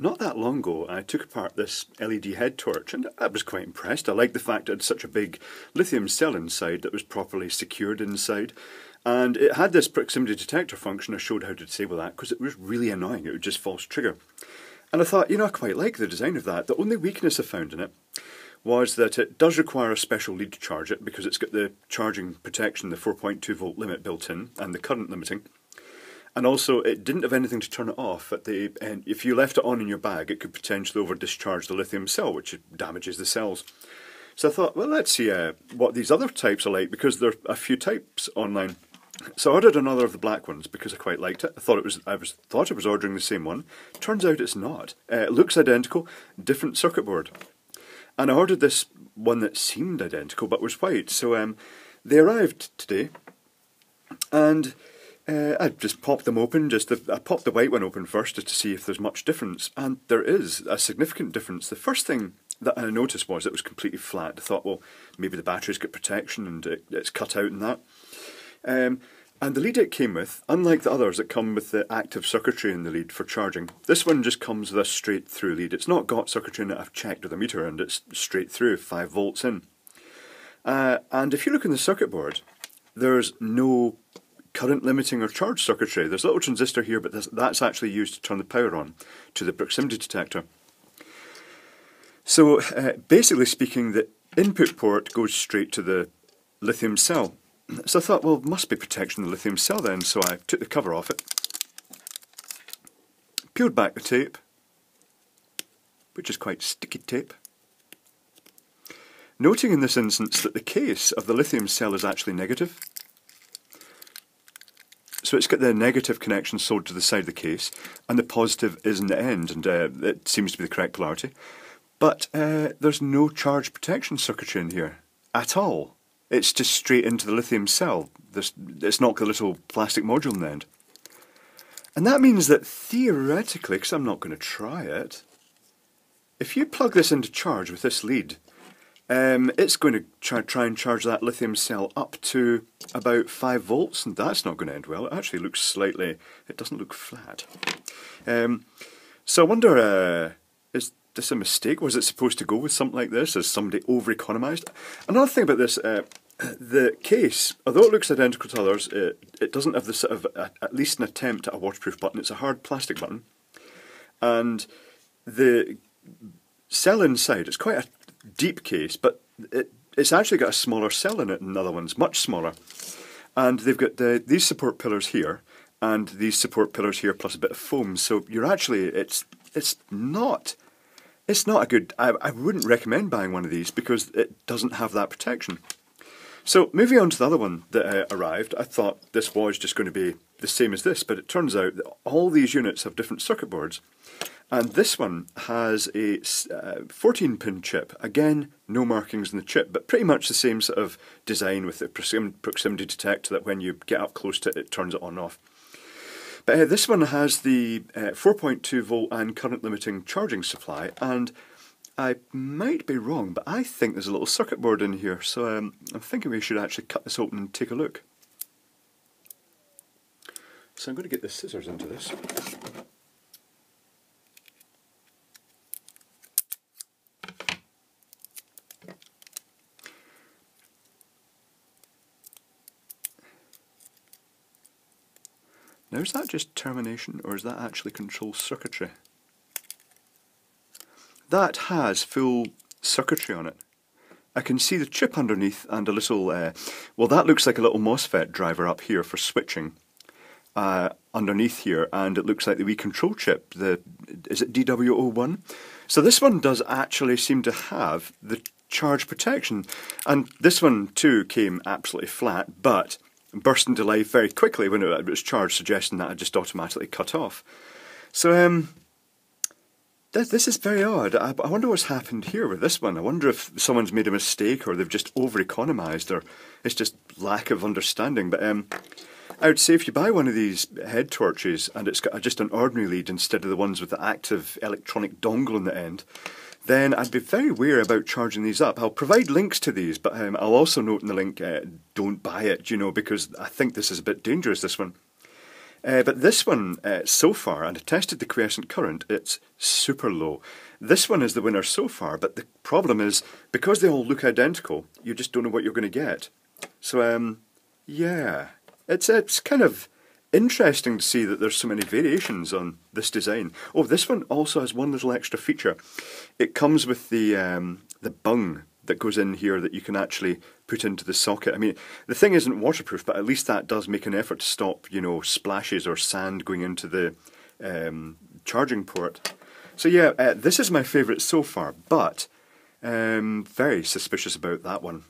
not that long ago, I took apart this LED head torch and I was quite impressed. I liked the fact it had such a big lithium cell inside that was properly secured inside. And it had this proximity detector function. I showed how to disable that because it was really annoying. It would just false trigger. And I thought, you know, I quite like the design of that. The only weakness I found in it was that it does require a special lead to charge it because it's got the charging protection, the 4.2 volt limit built in, and the current limiting. And also, it didn't have anything to turn it off at the end. If you left it on in your bag, it could potentially over discharge the lithium cell, which damages the cells. So I thought, well, let's see uh, what these other types are like because there are a few types online. So I ordered another of the black ones because I quite liked it. I thought it was I was thought I was ordering the same one. Turns out it's not. Uh, it looks identical, different circuit board. And I ordered this one that seemed identical but was white. So um, they arrived today, and uh, I just popped them open. Just the, I popped the white one open first just to see if there's much difference, and there is a significant difference. The first thing that I noticed was it was completely flat. I thought, well, maybe the battery's got protection and it, it's cut out and that. Um, and the lead it came with, unlike the others that come with the active circuitry in the lead for charging, this one just comes with a straight through lead. It's not got circuitry in it, I've checked with a meter and it's straight through, 5 volts in. Uh, and if you look in the circuit board, there's no current limiting or charge circuitry. There's a little transistor here, but that's actually used to turn the power on to the proximity detector. So uh, basically speaking, the input port goes straight to the lithium cell. So I thought, well, must be protection of the lithium cell then, so I took the cover off it, peeled back the tape, which is quite sticky tape, noting in this instance that the case of the lithium cell is actually negative, so it's got the negative connection sold to the side of the case, and the positive is in the end, and uh, it seems to be the correct polarity. But uh, there's no charge protection circuitry in here at all. It's just straight into the lithium cell. There's, it's not got a little plastic module in the end. And that means that theoretically, because I'm not going to try it, if you plug this into charge with this lead, um, it's going to try, try and charge that lithium cell up to about 5 volts, and that's not going to end well. It actually looks slightly, it doesn't look flat. Um, so I wonder, uh, is this a mistake? Was it supposed to go with something like this? Has somebody over economised? Another thing about this, uh, the case, although it looks identical to others, it, it doesn't have the sort of, uh, at least an attempt at a waterproof button. It's a hard plastic button. And the cell inside, it's quite a deep case, but it, it's actually got a smaller cell in it than the other ones, much smaller. And they've got the, these support pillars here, and these support pillars here, plus a bit of foam. So you're actually, it's it's not, it's not a good. I, I wouldn't recommend buying one of these because it doesn't have that protection. So moving on to the other one that uh, arrived, I thought this was just going to be the same as this, but it turns out that all these units have different circuit boards. And this one has a 14-pin uh, chip. Again, no markings in the chip, but pretty much the same sort of design with the proximity detector that when you get up close to it, it turns it on off. But uh, this one has the uh, 4.2 volt and current limiting charging supply, and I might be wrong, but I think there's a little circuit board in here, so um, I'm thinking we should actually cut this open and take a look. So I'm going to get the scissors into this. Now is that just termination or is that actually control circuitry? That has full circuitry on it. I can see the chip underneath and a little, uh, well that looks like a little MOSFET driver up here for switching uh, underneath here and it looks like the wee control chip, the is it DW01? So this one does actually seem to have the charge protection and this one too came absolutely flat but burst into life very quickly when it was charged, suggesting that I just automatically cut off. So, um, th this is very odd. I, I, wonder what's happened here with this one. I wonder if someone's made a mistake or they've just over economised or it's just lack of understanding. But um, I would say if you buy one of these head torches and it's got just an ordinary lead instead of the ones with the active electronic dongle in the end, then I'd be very wary about charging these up. I'll provide links to these, but um, I'll also note in the link, uh, don't buy it, you know, because I think this is a bit dangerous, this one. Uh, but this one, uh, so far, and I tested the quiescent current, it's super low. This one is the winner so far, but the problem is, because they all look identical, you just don't know what you're going to get. So, um, yeah, it's, it's kind of interesting to see that there's so many variations on this design. Oh, this one also has one little extra feature. It comes with the, um, the bung that goes in here that you can actually put into the socket. I mean, the thing isn't waterproof, but at least that does make an effort to stop, you know, splashes or sand going into the um, charging port. So yeah, uh, this is my favourite so far, but um, very suspicious about that one.